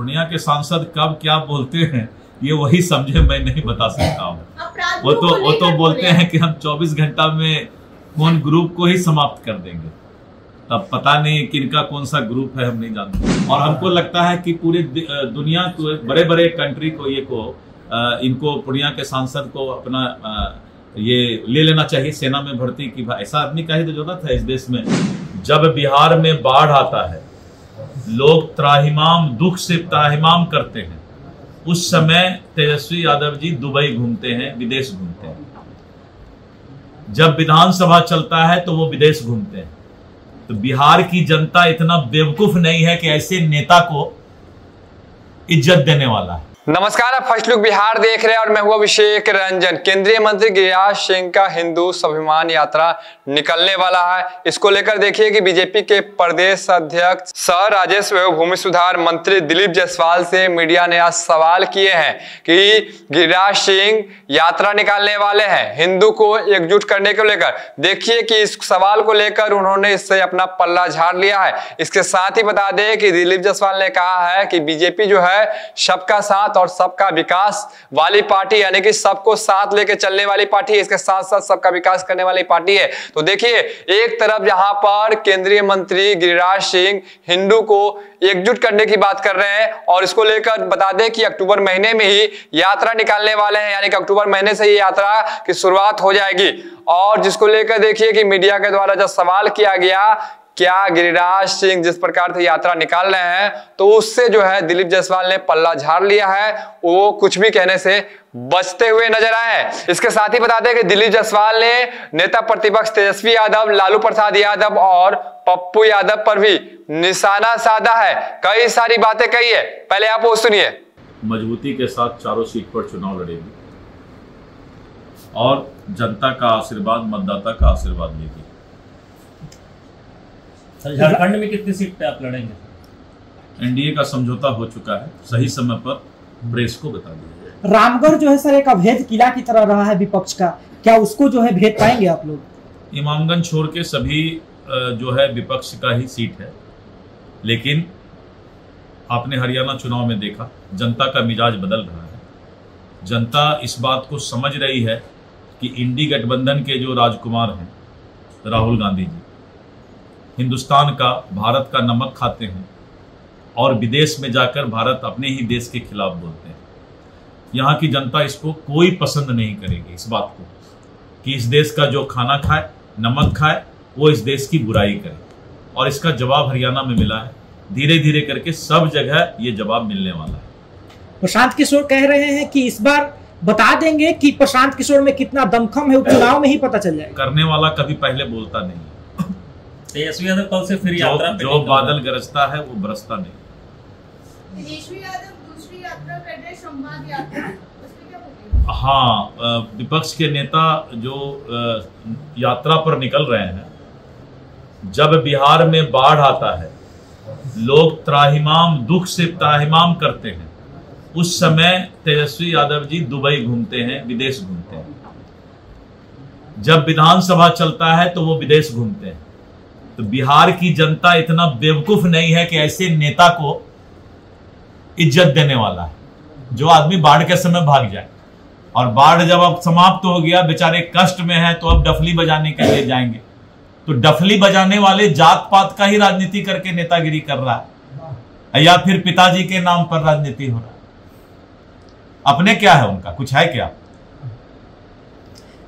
पूर्णिया के सांसद कब क्या बोलते हैं ये वही समझे मैं नहीं बता सकता हूँ। वो तो वो तो बोलते बोले हैं कि हम 24 घंटा में कौन ग्रुप को ही समाप्त कर देंगे। तब पता नहीं किनका कौन सा ग्रुप है हम नहीं जानते। और हमको लगता है कि पूरे दुनिया को बड़े बड़े कंट्री को ये को इनको पूर्णिया के सांसद को अपना ये ले लेना चाहिए सेना में भर्ती की। ऐसा आदमी का ही तो ज़रूरत है इस देश में। जब बिहार में बाढ़ आता है लोग त्राहिमाम, दुख से त्राहिमाम करते हैं। उस समय तेजस्वी यादव जी दुबई घूमते हैं, विदेश घूमते हैं। जब विधानसभा चलता है तो वो विदेश घूमते हैं। तो बिहार की जनता इतना बेवकूफ़ नहीं है कि ऐसे नेता को इज़्ज़त देने वाला है। नमस्कार, आप फ़र्स्ट लुक बिहार देख रहे हैं और मैं हूँ अभिषेक रंजन। केंद्रीय मंत्री गिरिराज सिंह का हिंदू स्वाभिमान यात्रा निकलने वाला है। इसको लेकर देखिए कि बीजेपी के प्रदेश अध्यक्ष सह राजस्व एवं भूमि सुधार मंत्री दिलीप जायसवाल से मीडिया ने आज सवाल किए हैं कि गिरिराज सिंह यात्रा निकालने वाले हैं, हिंदू को एकजुट करने को लेकर। देखिए कि इस सवाल को लेकर उन्होंने इससे अपना पल्ला झाड़ लिया है। इसके साथ ही बता दें कि दिलीप जायसवाल ने कहा है कि बीजेपी जो है, सबका साथ और सबका विकास वाली पार्टी, यानी कि सबको साथ लेके चलने वाली पार्टी है इसके साथ साथ सबका विकास करने वाली पार्टी है। तो देखिए, एक तरफ़ जहाँ पर केंद्रीय मंत्री गिरिराज सिंह हिंदू को एकजुट करने की बात कर रहे हैं, और इसको लेकर बता दें कि अक्टूबर महीने में ही यात्रा निकालने वाले हैं, यानी कि अक्टूबर महीने से ये यात्रा की शुरुआत हो जाएगी। और जिसको लेकर देखिए कि मीडिया के द्वारा जब सवाल किया गया क्या गिरिराज सिंह जिस प्रकार से यात्रा निकाल रहे हैं तो उससे जो है दिलीप जायसवाल ने पल्ला झाड़ लिया है। वो कुछ भी कहने से बचते हुए नज़र आए इसके साथ ही बताते हैं कि दिलीप जायसवाल ने नेता प्रतिपक्ष तेजस्वी यादव, लालू प्रसाद यादव और पप्पू यादव पर भी निशाना साधा है। कई सारी बातें कही है। पहले आप वो सुनिए। मजबूती के साथ चारों सीट पर चुनाव लड़ेगी। और जनता का आशीर्वाद, मतदाता का आशीर्वाद लेगी। झारखंड में कितनी सीट पे आप लड़ेंगे? एनडीए का समझौता हो चुका है। सही समय पर प्रेस को बता दिया रामगढ़ जो है सर एक अभेद किला की तरह रहा है विपक्ष का। क्या उसको जो है भेद पाएँगे आप लोग? इमामगंज छोड़ के सभी जो है विपक्ष का ही सीट है। लेकिन आपने हरियाणा चुनाव में देखा जनता का मिजाज बदल रहा है। जनता इस बात को समझ रही है कि इंडी गठबंधन के जो राजकुमार हैं राहुल गांधी जी हिंदुस्तान का भारत का नमक खाते हैं और विदेश में जाकर भारत अपने ही देश के खिलाफ बोलते हैं। यहाँ की जनता इसको कोई पसंद नहीं करेगी इस बात को कि इस देश का जो खाना खाए नमक खाए वो इस देश की बुराई करे। और इसका जवाब हरियाणा में मिला है। धीरे धीरे करके सब जगह ये जवाब मिलने वाला है। प्रशांत किशोर कह रहे हैं कि इस बार बता देंगे कि प्रशांत किशोर में कितना दमखम है वो चुनाव में ही पता चल जाएगा। करने वाला कभी पहले बोलता नहीं तेजस्वी यादव कल से फिर जो, यात्रा पे जो बादल हैं। गरजता है वो बरसता नहीं। तेजस्वी यादव दूसरी यात्रा कर रहे संवाद यात्रा। हाँ विपक्ष के नेता जो यात्रा पर निकल रहे हैं जब बिहार में बाढ़ आता है लोग त्राहिमाम दुख से त्राहिमाम करते हैं। उस समय तेजस्वी यादव जी दुबई घूमते हैं विदेश घूमते हैं। जब विधानसभा चलता है तो वो विदेश घूमते हैं। तो बिहार की जनता इतना बेवकूफ़ नहीं है कि ऐसे नेता को इज़्ज़त देने वाला है। जो आदमी बाढ़ के समय भाग जाए। और बाढ़ जब अब समाप्त हो गया, बेचारे कष्ट में है तो अब डफली बजाने के लिए जाएँगे। तो डफली बजाने वाले जात पात का ही राजनीति करके नेतागिरी कर रहा है। या फिर पिताजी के नाम पर राजनीति हो रहा है। अपने क्या है उनका? कुछ है क्या?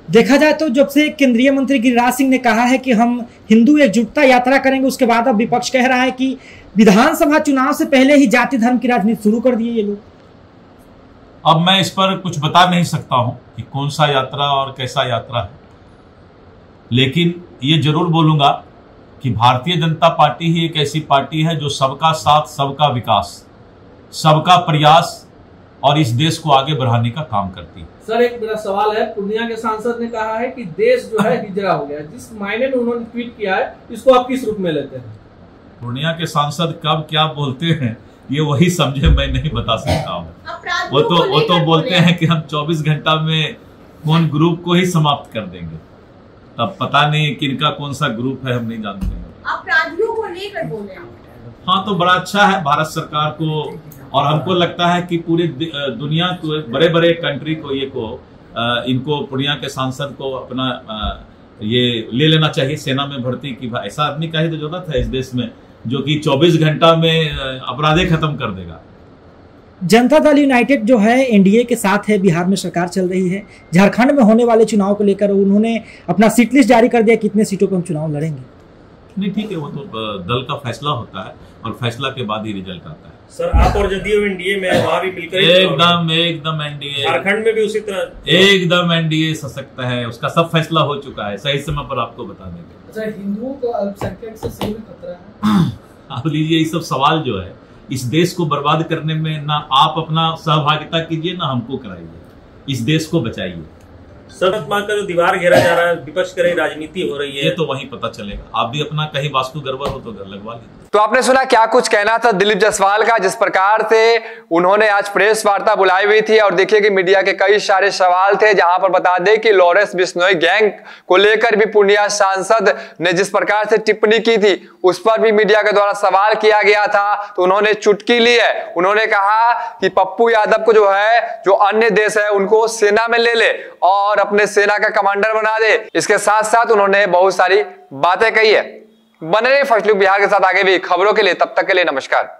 देखा जाए तो जब से केंद्रीय मंत्री गिरिराज सिंह ने कहा है कि हम हिंदू एकजुटता यात्रा करेंगे, उसके बाद अब विपक्ष कह रहा है कि विधानसभा चुनाव से पहले ही जाति धर्म की राजनीति शुरू कर दिए ये लोग। अब मैं इस पर कुछ बता नहीं सकता हूँ कि कौन सा यात्रा और कैसा यात्रा है। लेकिन ये ज़रूर बोलूँगा कि भारतीय जनता पार्टी ही एक ऐसी पार्टी है जो सबका साथ, सबका विकास, सबका प्रयास और इस देश को आगे बढ़ाने का काम करती है। सर एक मेरा सवाल है। पूर्णिया के सांसद ने कहा है कि देश जो है हिजरा हो गया। है। जिस मायने में उन्होंने ट्वीट किया है इसको आप किस रूप में लेते हैं? पूर्णिया के सांसद कब क्या बोलते हैं ये वही समझे मैं नहीं बता सकता हूँ। वो तो वो तो बोलते बोले हैं कि हम 24 घंटा में कौन ग्रुप को ही समाप्त कर देंगे। तब पता नहीं किनका कौन सा ग्रुप है हम नहीं जानते। हैं अपराधियों को लेकर बोले हाँ तो बड़ा अच्छा है। भारत सरकार को और हमको लगता है कि पूरी दुनिया को बड़े बड़े कंट्री को ये को इनको पूर्णिया के सांसद को अपना ये ले लेना चाहिए। सेना में भर्ती की ऐसा आदमी का ही तो ज़रूरत है इस देश में, जो कि 24 घंटा में अपराधे खत्म कर देगा। जनता दल यूनाइटेड जो है, एनडीए के साथ है, बिहार में सरकार चल रही है। झारखंड में होने वाले चुनाव को लेकर उन्होंने अपना सीट लिस्ट जारी कर दिया कितने सीटों पर हम चुनाव लड़ेंगे। नहीं ठीक है वो तो दल का फैसला होता है और फैसला के बाद ही रिज़ल्ट आता है। सर आप और जदयू एनडीए में वहाँ भी मिलकर एकदम एकदम एनडीए झारखंड में भी उसी तरह। एकदम एनडीए सशक्त है उसका सब फैसला हो चुका है। सही समय पर आपको बता देंगे अच्छा हिंदुओं को अल्पसंख्यक से सही में खतरा है। आप लीजिए ये सब सवाल जो है इस देश को बर्बाद करने में ना आप अपना सहभागिता कीजिए ना हमको कराइए। इस देश को बचाइए। सरहद मार्ग का जो दीवार घेरा जा रहा है विपक्ष की राजनीति हो रही है। ये तो वही पता चलेगा। आप भी अपना कहीं वास्तु गड़बड़ हो तो घर लगवा लीजिए। तो आपने सुना क्या कुछ कहना था दिलीप जायसवाल का? जिस प्रकार से उन्होंने आज प्रेस वार्ता बुलाई हुई थी और देखिए कि मीडिया के कई सारे सवाल थे जहाँ पर बता दें कि लॉरेंस बिश्नोई गैंग को लेकर भी पूर्णिया सांसद ने जिस प्रकार से टिप्पणी की थी उस पर भी मीडिया के द्वारा सवाल किया गया था। तो उन्होंने चुटकी ली है। उन्होंने कहा कि पप्पू यादव को जो है जो अन्य देश है उनको सेना में ले ले और अपने सेना का कमांडर बना दे। इसके साथ साथ उन्होंने बहुत सारी बातें कही है। बने रहिए फ़र्स्ट लुक बिहार के साथ। आगे भी खबरों के लिए तब तक के लिए नमस्कार।